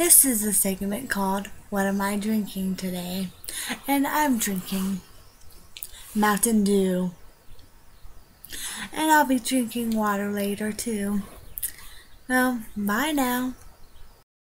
This is a segment called What Am I Drinking Today? And I'm drinking Mountain Dew. And I'll be drinking water later too. Well, bye now.